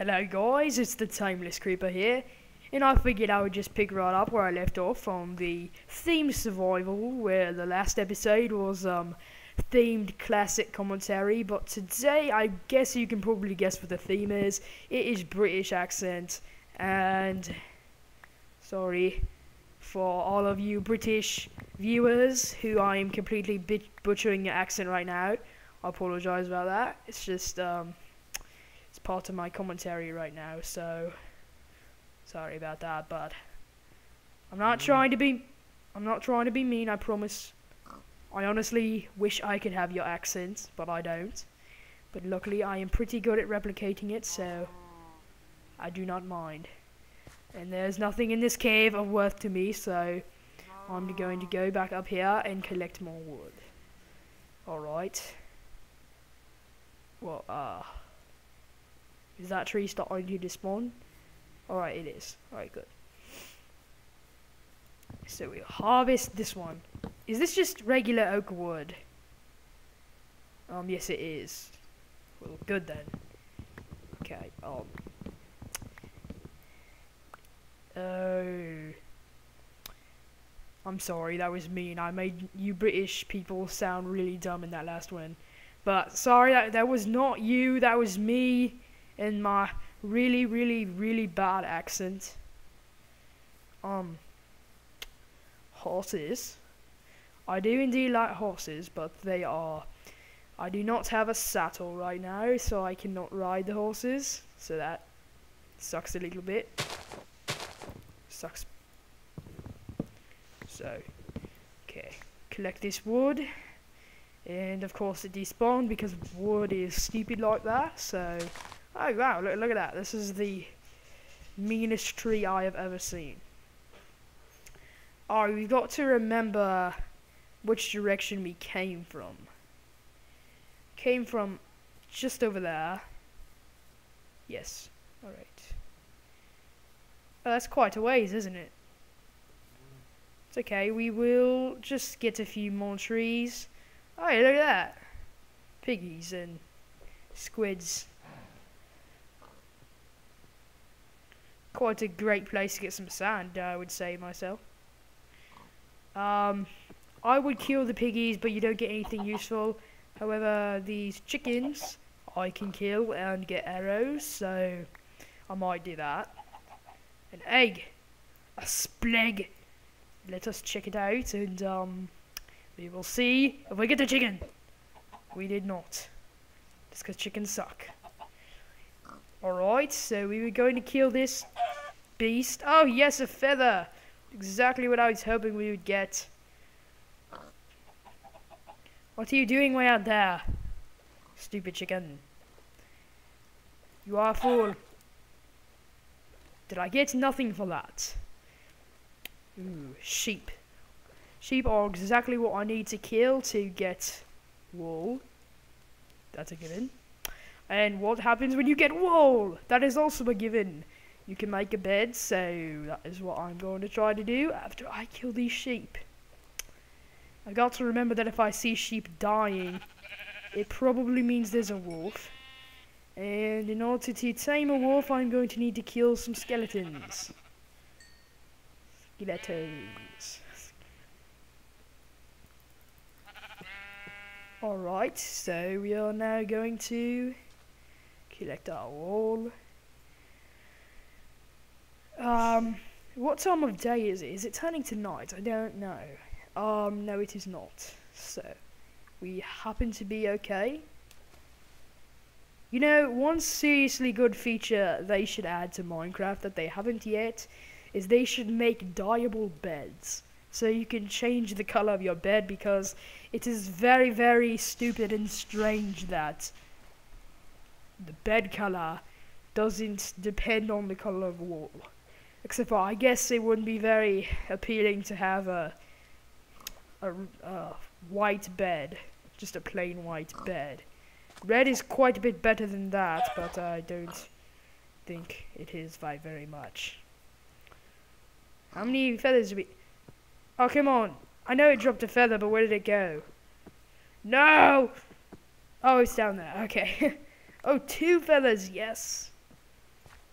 Hello guys, it's the Tameless Creeper here, and I figured I would just pick right up where I left off on the theme survival, where the last episode was um themed classic commentary, but today I guess you can probably guess what the theme is. It is British accent, and sorry for all of you British viewers who I am completely butchering your accent right now. I apologize about that. It's just um part of my commentary right now, so sorry about that, but I'm not Mm. trying to be I'm not trying to be mean, I promise. I honestly wish I could have your accent, but I don't. But luckily I am pretty good at replicating it, so I do not mind. And there's nothing in this cave of worth to me, so I'm going to go back up here and collect more wood. Alright. Well, uh... Is that tree starting to despawn? Alright, it is. Alright, good. So we'll harvest this one. Is this just regular oak wood? Um, yes it is. Well, good then. Okay, um... Oh... I'm sorry, that was mean. I made you British people sound really dumb in that last one. But sorry, that, that was not you, that was me in my really, really, really bad accent. Um, horses. I do indeed like horses, but they are. I do not have a saddle right now, so I cannot ride the horses. So that sucks a little bit. Sucks. So, okay. Collect this wood. And of course it despawned because wood is stupid like that, so Oh wow, look, look at that. This is the meanest tree I have ever seen. Alright, we've got to remember which direction we came from. Came from just over there. Yes. Alright. Oh, that's quite a ways, isn't it? It's okay, we will just get a few more trees. Oh, look at that. Piggies and squids. Quite a great place to get some sand, I would say myself. Um, I would kill the piggies, but you don't get anything useful. However, these chickens I can kill and get arrows, so I might do that. An egg, a spleg. Let us check it out, and um, we will see if we get the chicken. We did not. Just because chickens suck. Alright, so we were going to kill this beast. Oh, yes, a feather. Exactly what I was hoping we would get. What are you doing way out there? Stupid chicken. You are a fool. Did I get nothing for that? Ooh, sheep. Sheep are exactly what I need to kill to get wool. That's a given. And what happens when you get wool? That is also a given. You can make a bed, so that is what I'm going to try to do after I kill these sheep. I've got to remember that if I see sheep dying, it probably means there's a wolf. And in order to tame a wolf, I'm going to need to kill some skeletons. Skeletons. Alright, so we are now going to collect our wool. Um, what time of day is it? Is it turning to night? I don't know. Um, no it is not. So, we happen to be okay. You know, one seriously good feature they should add to Minecraft that they haven't yet is they should make dyeable beds. So you can change the color of your bed because it is very, very stupid and strange that the bed color doesn't depend on the color of wool. Except for, I guess it wouldn't be very appealing to have a, a, a white bed, just a plain white bed. Red is quite a bit better than that, but I don't think it is by very much. How many feathers do we... Oh, come on. I know it dropped a feather, but where did it go? No! Oh, it's down there. Okay. oh, two feathers. Yes.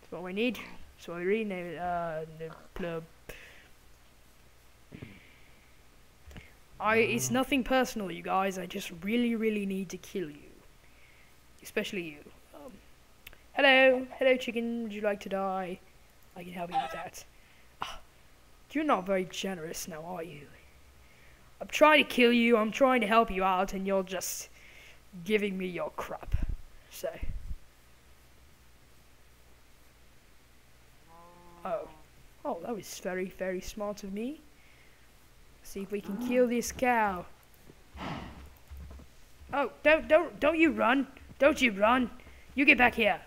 That's what we need. So I rename it, uh, the plub. I, it's nothing personal, you guys. I just really, really need to kill you. Especially you. Um, hello, hello chicken, would you like to die? I can help you with that. Ah, you're not very generous now, are you? I'm trying to kill you, I'm trying to help you out, and you're just giving me your crap. So. Oh. Oh, that was very, very smart of me. See if we can kill this cow. Oh, don't, don't, don't you run. Don't you run. You get back here.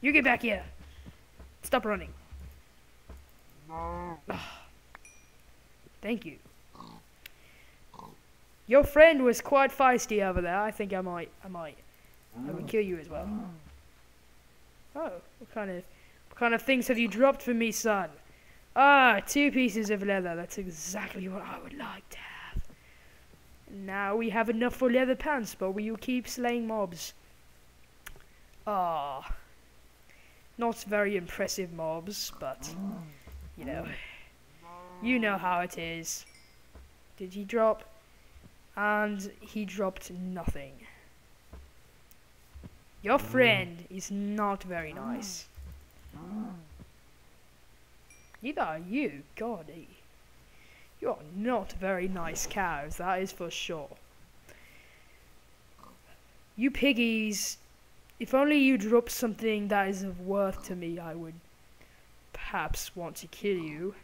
You get back here. Stop running. Thank you. Your friend was quite feisty over there. I think I might, I might, I would kill you as well. Oh, what kind of, kind of things have you dropped for me, son? Ah, two pieces of leather. That's exactly what I would like to have. Now we have enough for leather pants, but we will keep slaying mobs. Ah, not very impressive mobs, but you know, you know how it is. Did he drop? And he dropped nothing. Your friend is not very nice. Neither are you, God. eh? You are not very nice cows, that is for sure. You piggies, if only you dropped something that is of worth to me, I would perhaps want to kill you.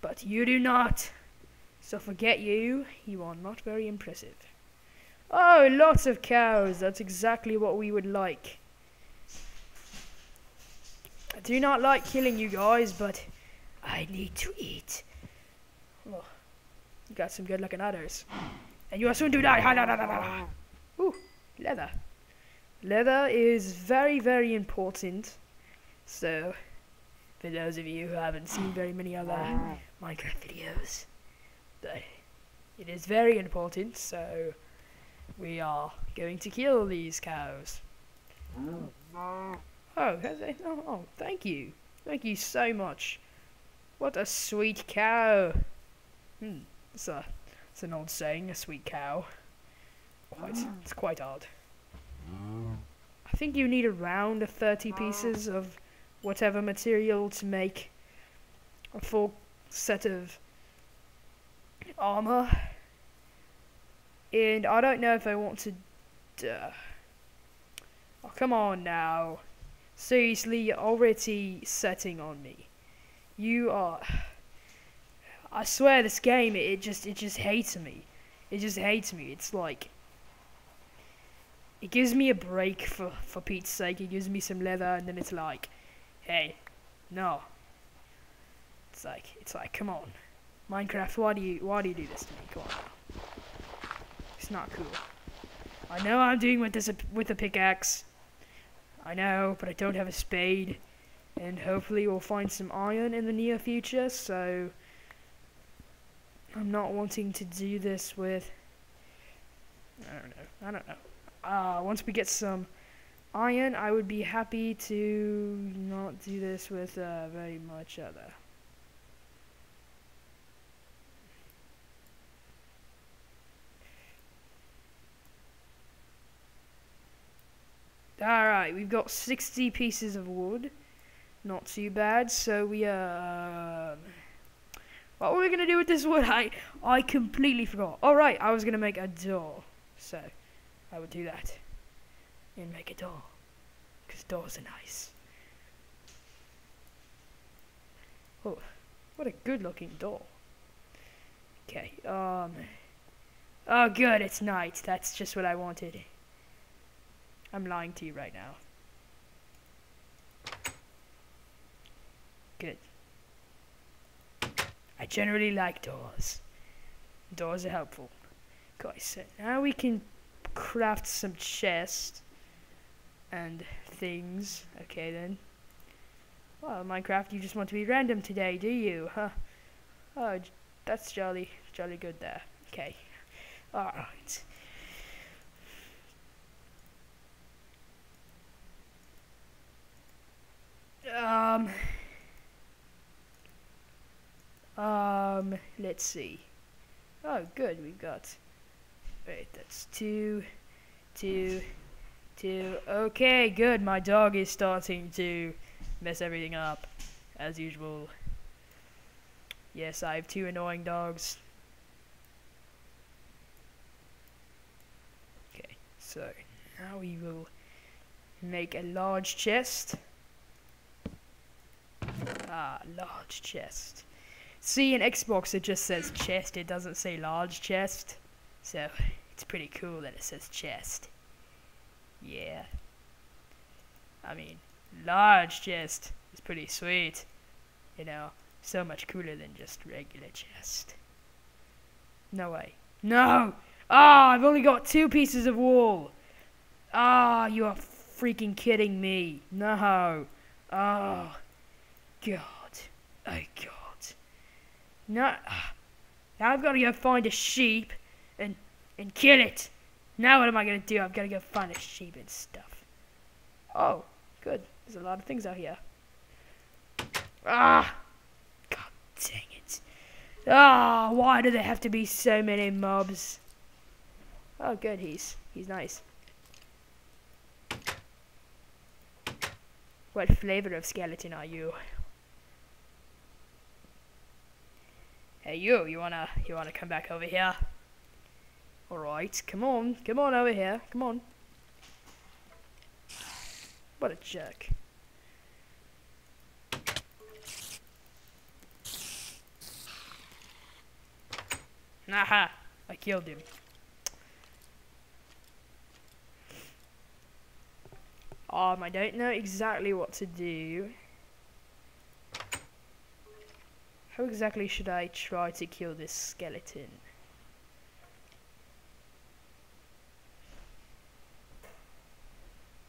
But you do not. So forget you, you are not very impressive. Oh, lots of cows, that's exactly what we would like. Do not like killing you guys, but I need to eat. Oh, you got some good looking others. And you are soon to die. Ooh, leather. Leather is very, very important. So, for those of you who haven't seen very many other Minecraft videos, but it is very important, so we are going to kill these cows. Oh. Oh, has it? Oh, oh, thank you. Thank you so much. What a sweet cow. Hmm, it's a, it's an old saying, a sweet cow. Quite, it's quite odd. I think you need around 30 pieces of whatever material to make a full set of armor. And I don't know if I want to. Duh. Oh, come on now. Seriously, you're already setting on me. You are. I swear, this game it just it just hates me. It just hates me. It's like it gives me a break for for Pete's sake. It gives me some leather, and then it's like, hey, no. It's like it's like, come on, Minecraft. Why do you why do you do this to me? Come on. It's not cool. I know I'm doing with this with a pickaxe. I know, but I don't have a spade. And hopefully we'll find some iron in the near future, so I'm not wanting to do this with I don't know. I don't know. Uh once we get some iron, I would be happy to not do this with uh, very much other. Alright, we've got 60 pieces of wood. Not too bad. So we, uh... What were we going to do with this wood? I, I completely forgot. Alright, I was going to make a door. So, I would do that. And make a door. Because doors are nice. Oh, what a good looking door. Okay, um... Oh good, it's night. That's just what I wanted. I'm lying to you right now. Good. I generally like doors. Doors are helpful. Guys, so now we can craft some chests and things. Okay then. Well, Minecraft, you just want to be random today, do you? Huh? Oh, that's jolly, jolly good there. Okay. Alright. Let's see. Oh, good, we've got. Wait, that's two, two, two. Okay, good. My dog is starting to mess everything up, as usual. Yes, I have two annoying dogs. Okay, so now we will make a large chest. Ah, large chest. See, in Xbox it just says chest, it doesn't say large chest. So, it's pretty cool that it says chest. Yeah. I mean, large chest is pretty sweet. You know, so much cooler than just regular chest. No way. No! Ah, oh, I've only got two pieces of wool. Ah, oh, you are freaking kidding me. No. Oh. God. Oh, God. No. Now I've got to go find a sheep and and kill it. Now what am I going to do? I've got to go find a sheep and stuff. Oh, good. There's a lot of things out here. Ah! God dang it. Ah, why do there have to be so many mobs? Oh, good. He's he's nice. What flavor of skeleton are you? Hey you, you wanna you wanna come back over here? Alright, come on, come on over here, come on. What a jerk. Aha! I killed him. Um, I don't know exactly what to do. How exactly should I try to kill this skeleton?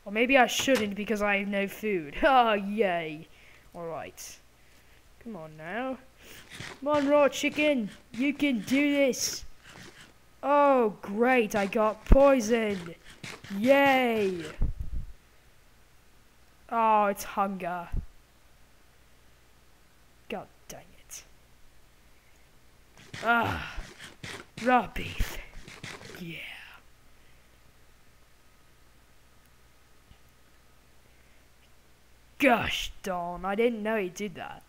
Or maybe I shouldn't because I have no food. Oh, yay. Alright. Come on now. Come on, raw chicken. You can do this. Oh, great. I got poisoned. Yay. Oh, it's hunger. God dang it. Ah, raw beef. Yeah. Gosh darn, I didn't know he did that.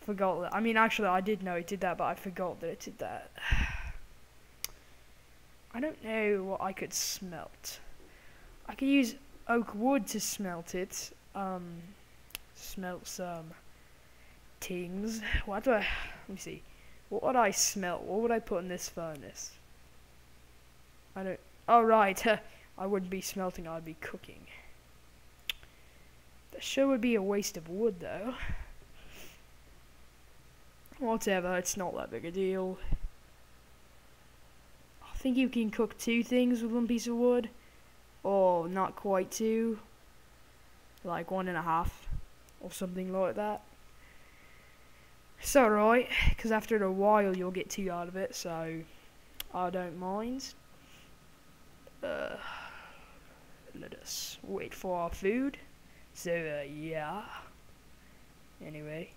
I forgot that. I mean, actually, I did know he did that, but I forgot that it did that. I don't know what I could smelt. I could use oak wood to smelt it. Um, smelt some things. What do I? Let me see. What would I smelt? What would I put in this furnace? I don't. Oh right, I wouldn't be smelting. I'd be cooking. That sure would be a waste of wood, though. Whatever, it's not that big a deal. I think you can cook two things with one piece of wood. Or not quite two. Like one and a half. Or something like that. It's alright, because after a while you'll get too out of it, so I don't mind. Uh, let us wait for our food. So, uh, yeah. Anyway.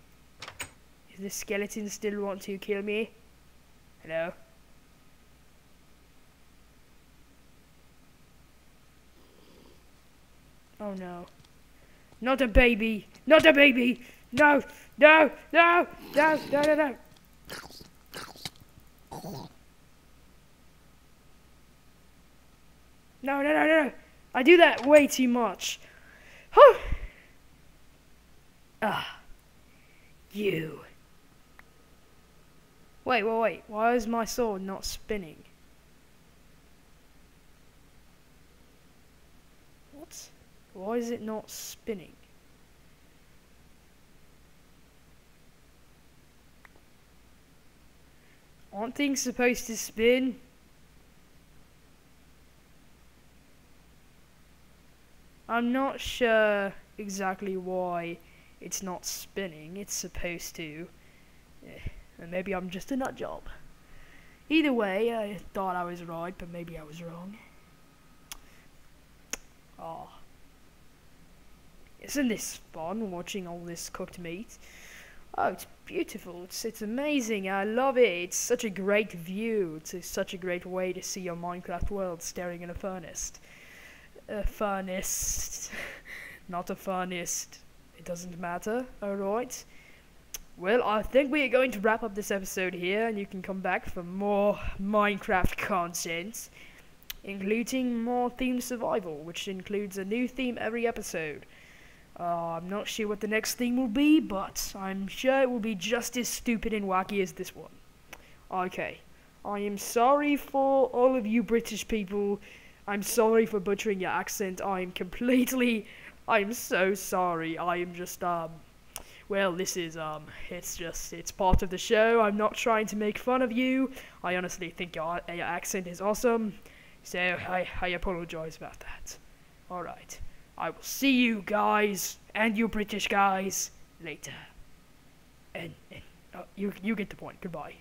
Is the skeleton still want to kill me? Hello? Oh no. Not a baby! Not a baby! No! No! No! No! No! No! No! No, no, no, no. I do that way too much. Whew. Ah. You. Wait, wait, wait. Why is my sword not spinning? What? Why is it not spinning? Aren't things supposed to spin? I'm not sure exactly why it's not spinning. It's supposed to. Eh, and maybe I'm just a nut job. Either way, I thought I was right, but maybe I was wrong. Oh. Isn't this fun, watching all this cooked meat? Oh, it's beautiful. It's it's amazing. I love it. It's such a great view. It's such a great way to see your Minecraft world staring in a furnace. A furnace, not a furnace. It doesn't matter. All right. Well, I think we are going to wrap up this episode here, and you can come back for more Minecraft content, including more theme survival, which includes a new theme every episode. Uh, I'm not sure what the next thing will be, but I'm sure it will be just as stupid and wacky as this one. Okay. I am sorry for all of you British people. I'm sorry for butchering your accent. I am completely. I'm so sorry. I am just, um. Well, this is, um. It's just. It's part of the show. I'm not trying to make fun of you. I honestly think your, your accent is awesome. So, I, I apologize about that. Alright. I will see you guys and you British guys later. And, and uh, you you get the point. Goodbye.